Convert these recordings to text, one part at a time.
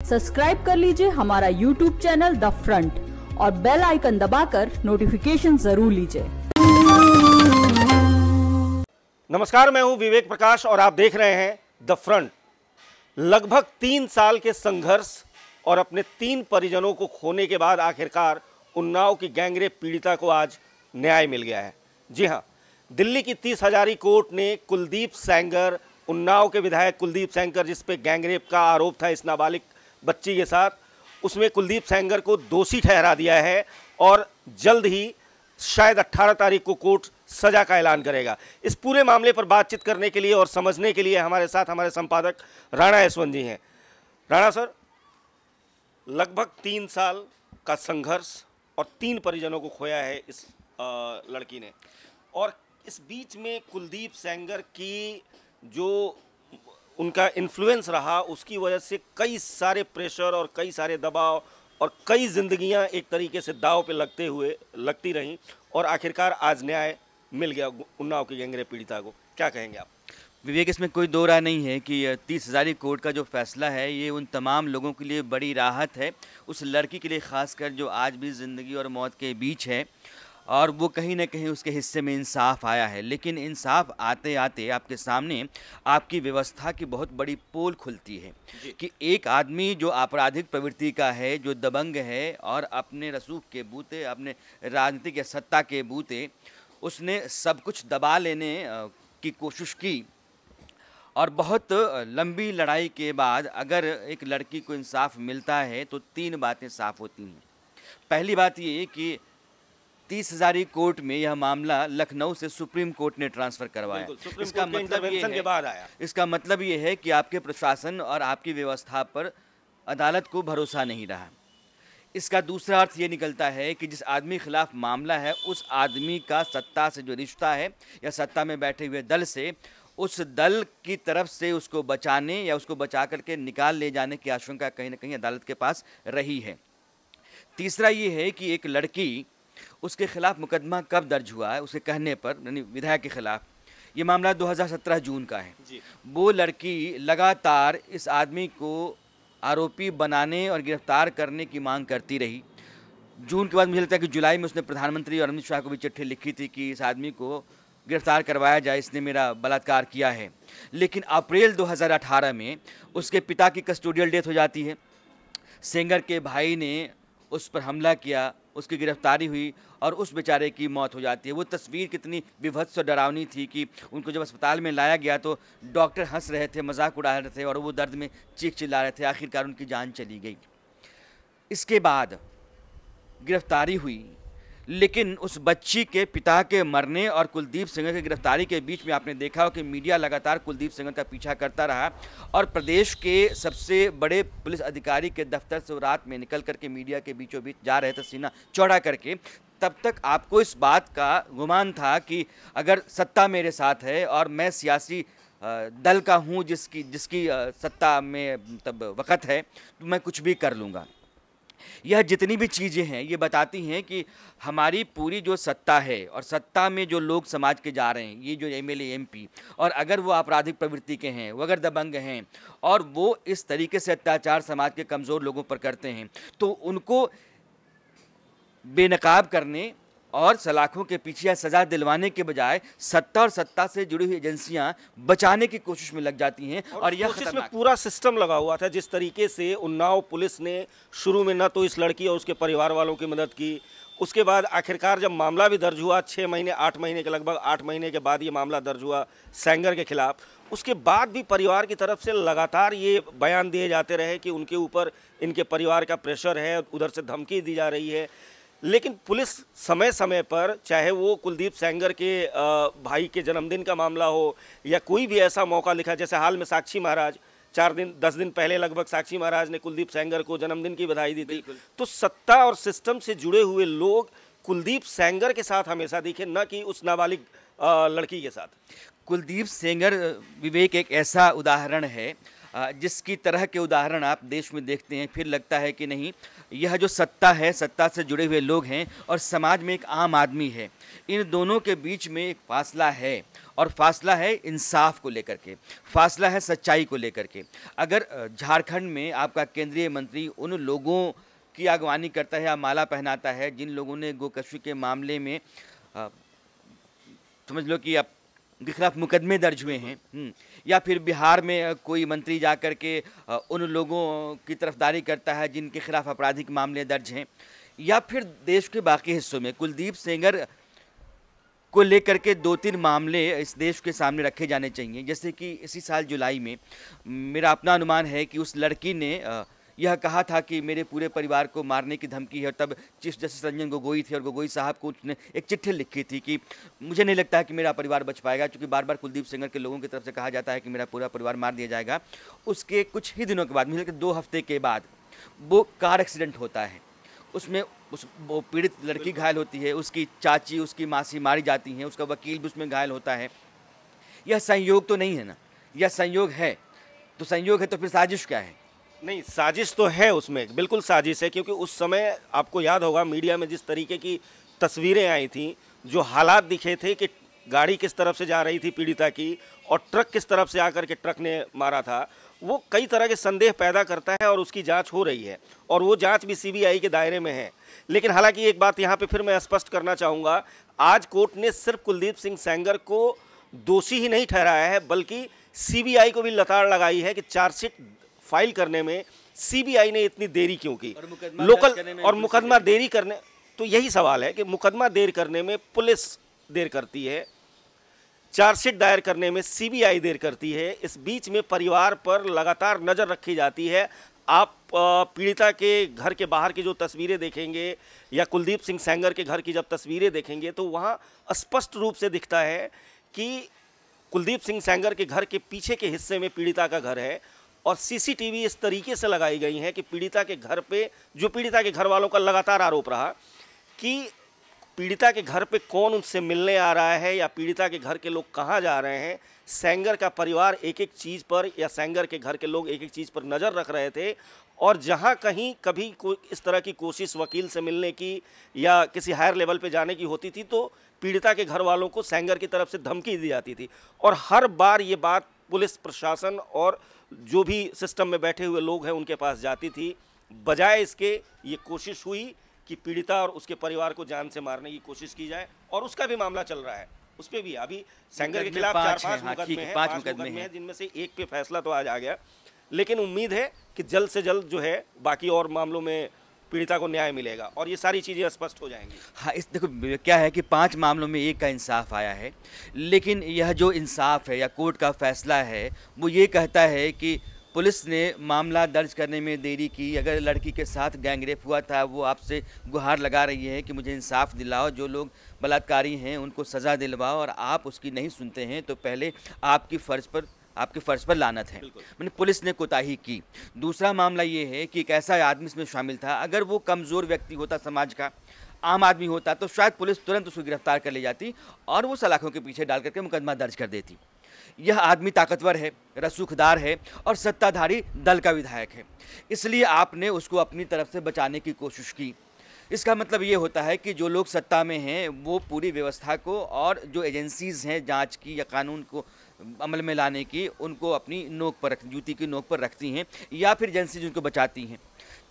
Subscribe कर लीजिए हमारा यूट्यूब चैनल द फ्रंट और बेल आइकन दबाकर नोटिफिकेशन ज़रूर लीजिए। नमस्कार, मैं हूँ विवेक प्रकाश और आप देख रहे हैं द फ्रंट। लगभग तीन साल के संघर्ष और अपने तीन परिजनों को खोने के बाद आखिरकार उन्नाव की गैंगरेप पीड़िता को आज न्याय मिल गया है। जी हाँ, दिल्ली की तीस हजारी कोर्ट ने कुलदीप सेंगर, उन्नाव के विधायक कुलदीप सेंगर जिस पे गैंगरेप का आरोप था, इस नाबालिग बच्ची के साथ, उसमें कुलदीप सेंगर को दोषी ठहरा दिया है और जल्द ही, शायद 18 तारीख को कोर्ट सजा का ऐलान करेगा। इस पूरे मामले पर बातचीत करने के लिए और समझने के लिए हमारे साथ हमारे संपादक राणा यशवंत जी हैं। राणा सर, लगभग तीन साल का संघर्ष और तीन परिजनों को खोया है इस लड़की ने। और इस बीच में कुलदीप सेंगर की जो उनका इन्फ्लुएंस रहा, उसकी वजह से कई सारे प्रेशर और कई सारे दबाव और कई जिंदगियाँ एक तरीके से दाव पे लगते हुए, लगती रहीं और आखिरकार आज न्याय मिल गया उन्नाव की गैंगरे पीड़िता को। क्या कहेंगे आप? विवेक, इसमें कोई दो राय नहीं है कि तीस हज़ारी कोर्ट का जो फैसला है, ये उन तमाम लोगों के लिए बड़ी राहत है। उस लड़की के लिए खासकर जो आज भी ज़िंदगी और मौत के बीच है और वो कहीं ना कहीं उसके हिस्से में इंसाफ आया है। लेकिन इंसाफ आते आते आपके सामने आपकी व्यवस्था की बहुत बड़ी पोल खुलती है कि एक आदमी जो आपराधिक प्रवृत्ति का है जो दबंग है और अपने रसूख के बूते अपने राजनीतिक या सत्ता के बूते उसने सब कुछ दबा लेने की कोशिश की और बहुत लंबी लड़ाई के बाद अगर एक लड़की को इंसाफ मिलता है तो तीन बातें साफ़ होती हैं। पहली बात ये कि तीस हजारी कोर्ट में यह मामला लखनऊ से सुप्रीम कोर्ट ने ट्रांसफ़र करवाया। इसका मतलब ये है, के बाद आया। इसका मतलब ये है कि आपके प्रशासन और आपकी व्यवस्था पर अदालत को भरोसा नहीं रहा। इसका दूसरा अर्थ ये निकलता है कि जिस आदमी खिलाफ मामला है उस आदमी का सत्ता से जो रिश्ता है या सत्ता में बैठे हुए दल से उस दल की तरफ़ से उसको बचाने या उसको बचा करके निकाल ले जाने की आशंका कहीं ना कहीं अदालत के पास रही है। तीसरा ये है कि एक लड़की उसके खिलाफ मुकदमा कब दर्ज हुआ है उसके कहने पर यानी विधायक के खिलाफ ये मामला 2017 जून का है। वो लड़की लगातार इस आदमी को आरोपी बनाने और गिरफ़्तार करने की मांग करती रही। जून के बाद मुझे लगता है कि जुलाई में उसने प्रधानमंत्री और अमित शाह को भी चिट्ठी लिखी थी कि इस आदमी को गिरफ़्तार करवाया जाए इसने मेरा बलात्कार किया है। लेकिन अप्रैल 2018 में उसके पिता की कस्टोडियल डेथ हो जाती है। सेंगर के भाई ने उस पर हमला किया, उसकी गिरफ्तारी हुई और उस बेचारे की मौत हो जाती है। वो तस्वीर कितनी विभत्स और डरावनी थी कि उनको जब अस्पताल में लाया गया तो डॉक्टर हंस रहे थे, मज़ाक उड़ा रहे थे और वो दर्द में चीख चिल्ला रहे थे। आखिरकार उनकी जान चली गई। इसके बाद गिरफ्तारी हुई। लेकिन उस बच्ची के पिता के मरने और कुलदीप सिंह की गिरफ्तारी के बीच में आपने देखा हो कि मीडिया लगातार कुलदीप सिंह का पीछा करता रहा और प्रदेश के सबसे बड़े पुलिस अधिकारी के दफ्तर से रात में निकल करके मीडिया के बीचों बीच जा रहे थे सीना चौड़ा करके। तब तक आपको इस बात का गुमान था कि अगर सत्ता मेरे साथ है और मैं सियासी दल का हूँ जिसकी जिसकी सत्ता में तब वक़्त है तो मैं कुछ भी कर लूँगा। यह जितनी भी चीज़ें हैं, ये बताती हैं कि हमारी पूरी जो सत्ता है और सत्ता में जो लोग समाज के जा रहे हैं, ये जो एम एल और अगर वो आपराधिक प्रवृत्ति के हैं, वो अगर दबंग हैं, और वो इस तरीके से अत्याचार समाज के कमज़ोर लोगों पर करते हैं तो उनको बेनकाब करने और सलाखों के पीछे सजा दिलवाने के बजाय सत्ता और सत्ता से जुड़ी हुई एजेंसियाँ बचाने की कोशिश में लग जाती हैं और, और यह कोशिश में पूरा सिस्टम लगा हुआ था जिस तरीके से उन्नाव पुलिस ने शुरू में न तो इस लड़की और उसके परिवार वालों की मदद की। उसके बाद आखिरकार जब मामला भी दर्ज हुआ छः महीने आठ महीने के लगभग आठ महीने के बाद ये मामला दर्ज हुआ सेंगर के खिलाफ। उसके बाद भी परिवार की तरफ़ से लगातार ये बयान दिए जाते रहे कि उनके ऊपर इनके परिवार का प्रेशर है उधर से धमकी दी जा रही है। लेकिन पुलिस समय समय पर चाहे वो कुलदीप सेंगर के भाई के जन्मदिन का मामला हो या कोई भी ऐसा मौका लिखा जैसे हाल में साक्षी महाराज चार दिन दस दिन पहले लगभग साक्षी महाराज ने कुलदीप सेंगर को जन्मदिन की बधाई दी थी। तो सत्ता और सिस्टम से जुड़े हुए लोग कुलदीप सेंगर के साथ हमेशा दिखे न कि उस नाबालिग लड़की के साथ। कुलदीप सेंगर विवेक एक ऐसा उदाहरण है जिसकी तरह के उदाहरण आप देश में देखते हैं फिर लगता है कि नहीं यह जो सत्ता है सत्ता से जुड़े हुए लोग हैं और समाज में एक आम आदमी है। इन दोनों के बीच में एक फासला है और फासला है इंसाफ को लेकर के फासला है सच्चाई को लेकर के। अगर झारखंड में आपका केंद्रीय मंत्री उन लोगों की अगवानी करता है या माला पहनाता है जिन लोगों ने गोकशी के मामले में आ, समझ लो कि आप के खिलाफ मुकदमे दर्ज हुए हैं हम्म, या फिर बिहार में कोई मंत्री जा कर के उन लोगों की तरफदारी करता है जिनके खिलाफ आपराधिक मामले दर्ज हैं या फिर देश के बाकी हिस्सों में कुलदीप सेंगर को लेकर के दो तीन मामले इस देश के सामने रखे जाने चाहिए। जैसे कि इसी साल जुलाई में मेरा अपना अनुमान है कि उस लड़की ने यह कहा था कि मेरे पूरे परिवार को मारने की धमकी है और तब चीफ जस्टिस रंजन गोगोई थे और गोगोई साहब को उसने एक चिट्ठी लिखी थी कि मुझे नहीं लगता है कि मेरा परिवार बच पाएगा, क्योंकि बार बार कुलदीप सिंगर के लोगों की तरफ़ से कहा जाता है कि मेरा पूरा परिवार मार दिया जाएगा। उसके कुछ ही दिनों के बाद मुझे दो हफ़्ते के बाद, वो कार एक्सीडेंट होता है। उसमें उस, वो पीड़ित लड़की घायल होती है, उसकी चाची, उसकी मासी मारी जाती हैं, उसका वकील भी उसमें घायल होता है। यह संयोग तो नहीं है ना? यह संयोग है। तो संयोग है तो फिर साजिश क्या है? नहीं, साजिश तो है उसमें, बिल्कुल साजिश है, क्योंकि उस समय आपको याद होगा मीडिया में जिस तरीके की तस्वीरें आई थी, जो हालात दिखे थे कि गाड़ी किस तरफ़ से जा रही थी पीड़िता की और ट्रक किस तरफ़ से आकर के ट्रक ने मारा था, वो कई तरह के संदेह पैदा करता है और उसकी जाँच हो रही है, और वो जाँच भी सीबीआई के दायरे में है। लेकिन हालाँकि एक बात यहाँ पे फिर मैं स्पष्ट करना चाहूँगा, आज कोर्ट ने सिर्फ़ कुलदीप सिंह सेंगर को दोषी ही नहीं ठहराया है, बल्कि सीबीआई को भी लताड़ लगाई है कि चार्जशीट फ़ाइल करने में सीबीआई ने इतनी देरी क्यों की? लोकल और मुकदमा देरी करने तो यही सवाल है कि मुकदमा देर करने में पुलिस देर करती है चार्जशीट दायर करने में सीबीआई देर करती है इस बीच में परिवार पर लगातार नज़र रखी जाती है। आप पीड़िता के घर के बाहर की जो तस्वीरें देखेंगे या कुलदीप सिंह सेंगर के घर की जब तस्वीरें देखेंगे तो वहाँ स्पष्ट रूप से दिखता है कि कुलदीप सिंह सेंगर के घर के पीछे के हिस्से में पीड़िता का घर है। और सीसीटीवी इस तरीके से लगाई गई हैं कि पीड़िता के घर पे, जो पीड़िता के घर वालों का लगातार आरोप रहा, कि पीड़िता के घर पे कौन उनसे मिलने आ रहा है या पीड़िता के घर के लोग कहाँ जा रहे हैं, सेंगर का परिवार एक एक चीज़ पर या सेंगर के घर के लोग एक एक चीज़ पर नज़र रख रहे थे और जहाँ कहीं कभी कोई इस तरह की कोशिश वकील से मिलने की या किसी हायर लेवल पे जाने की होती थी तो पीड़िता के घर वालों को सेंगर की तरफ़ से धमकी दी जाती थी। और हर बार ये बात पुलिस प्रशासन और जो भी सिस्टम में बैठे हुए लोग हैं उनके पास जाती थी। बजाय इसके ये कोशिश हुई कि पीड़िता और उसके परिवार को जान से मारने की कोशिश की जाए और उसका भी मामला चल रहा है। उस पर भी अभी सेंगर के खिलाफ चार पाँच मुकदमे हैं पाँच मुकदमे हैं जिनमें से एक पे फैसला तो आज आ गया। लेकिन उम्मीद है कि जल्द से जल्द जो है बाकी और मामलों में पीड़िता को न्याय मिलेगा और ये सारी चीज़ें स्पष्ट हो जाएँगी। हाँ इस देखो, क्या है कि पाँच मामलों में एक का इंसाफ आया है, लेकिन यह जो इंसाफ है या कोर्ट का फैसला है, वो ये कहता है कि पुलिस ने मामला दर्ज करने में देरी की। अगर लड़की के साथ गैंगरेप हुआ था, वो आपसे गुहार लगा रही है कि मुझे इंसाफ दिलाओ, जो लोग बलात्कारी हैं, उनको सज़ा दिलवाओ और आप उसकी नहीं सुनते हैं तो पहले आपकी फ़र्ज़ पर आपके फ़र्ज़ पर लानत है। मैंने पुलिस ने कोताही की। दूसरा मामला ये है कि एक ऐसा आदमी इसमें शामिल था। अगर वो कमज़ोर व्यक्ति होता समाज का आम आदमी होता तो शायद पुलिस तुरंत उसको गिरफ़्तार कर ले जाती और वो सलाखों के पीछे डाल करके मुकदमा दर्ज कर देती। यह आदमी ताकतवर है रसूखदार है और सत्ताधारी दल का विधायक है। इसलिए आपने उसको अपनी तरफ़ से बचाने की कोशिश की। इसका मतलब ये होता है कि जो लोग सत्ता में हैं वो पूरी व्यवस्था को और जो एजेंसीज़ हैं जाँच की या कानून को अमल में लाने की, उनको अपनी नोक पर रख, जूती की नोक पर रखती हैं, या फिर जेंसी जिनको बचाती हैं।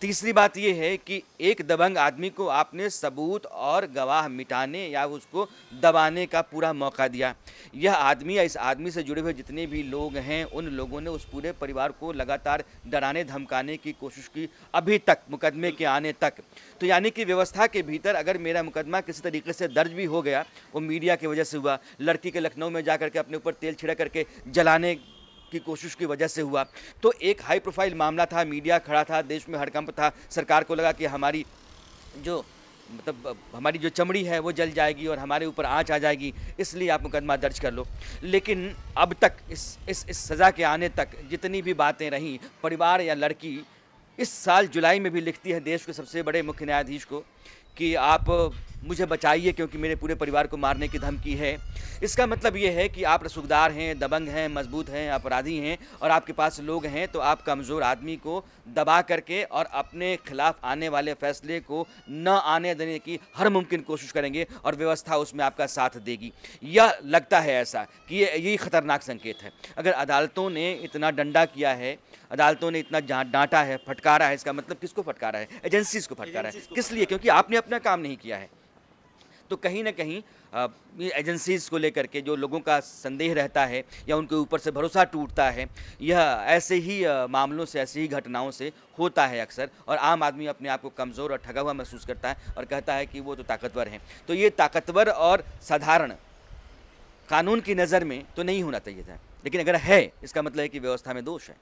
तीसरी बात यह है कि एक दबंग आदमी को आपने सबूत और गवाह मिटाने या उसको दबाने का पूरा मौका दिया। यह आदमी या इस आदमी से जुड़े हुए जितने भी लोग हैं, उन लोगों ने उस पूरे परिवार को लगातार डराने, धमकाने की कोशिश की अभी तक, मुकदमे के आने तक। तो यानी कि व्यवस्था के भीतर अगर मेरा मुकदमा किसी तरीके से दर्ज भी हो गया, वो मीडिया की वजह से हुआ। लड़की के लखनऊ में जा करके अपने ऊपर तेल छिड़क करके जलाने की कोशिश की वजह से हुआ। तो एक हाई प्रोफ़ाइल मामला था मीडिया खड़ा था, देश में हड़कंप था, सरकार को लगा कि हमारी जो मतलब हमारी जो चमड़ी है वो जल जाएगी और हमारे ऊपर आँच आ जाएगी, इसलिए आप मुकदमा दर्ज कर लो। लेकिन अब तक इस इस इस सज़ा के आने तक जितनी भी बातें रहीं, परिवार या लड़की, इस साल जुलाई में भी लिखती है देश के सबसे बड़े मुख्य न्यायाधीश को कि आप मुझे बचाइए क्योंकि मेरे पूरे परिवार को मारने की धमकी है। इसका मतलब ये है कि आप रसूखदार हैं दबंग हैं मज़बूत हैं अपराधी हैं और आपके पास लोग हैं तो आप कमज़ोर आदमी को दबा करके और अपने खिलाफ आने वाले फैसले को न आने देने की हर मुमकिन कोशिश करेंगे और व्यवस्था उसमें आपका साथ देगी। यह लगता है ऐसा कि ये यही खतरनाक संकेत है। अगर अदालतों ने इतना डंडा किया है अदालतों ने इतना डांटा है फटकारा है इसका मतलब किसको फटकारा है? एजेंसीज को फटकारा है। किस लिए? क्योंकि आपने अपना काम नहीं किया है। तो कहीं ना कहीं एजेंसीज को लेकर के जो लोगों का संदेह रहता है या उनके ऊपर से भरोसा टूटता है, यह ऐसे ही मामलों से, ऐसी ही घटनाओं से होता है अक्सर और आम आदमी अपने आप को कमज़ोर और ठगा हुआ महसूस करता है और कहता है कि वो तो ताकतवर हैं। तो ये ताकतवर और साधारण कानून की नज़र में तो नहीं होना चाहिए था, लेकिन अगर है, इसका मतलब है कि व्यवस्था में दोष है।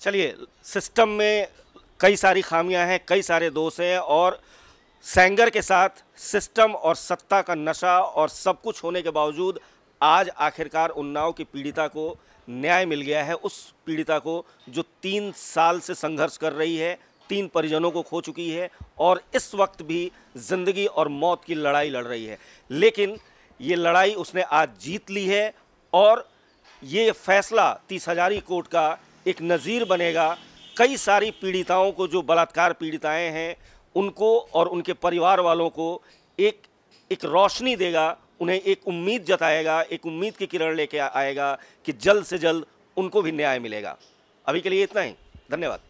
चलिए सिस्टम में कई सारी खामियाँ हैं, कई सारे दोष हैं और सेंगर के साथ, सिस्टम और सत्ता का नशा और सब कुछ होने के बावजूद आज आखिरकार उन्नाव की पीड़िता को न्याय मिल गया है। उस पीड़िता को जो तीन साल से संघर्ष कर रही है, तीन परिजनों को खो चुकी है और इस वक्त भी ज़िंदगी और मौत की लड़ाई लड़ रही है। लेकिन ये लड़ाई उसने आज जीत ली है और ये फैसला तीस हजारी कोर्ट का एक नज़ीर बनेगा। कई सारी पीड़िताओं को जो बलात्कार पीड़िताएँ हैं उनको और उनके परिवार वालों को एक एक रोशनी देगा, उन्हें एक उम्मीद जताएगा, एक उम्मीद की किरण लेके आएगा कि जल्द से जल्द उनको भी न्याय मिलेगा। अभी के लिए इतना ही। धन्यवाद।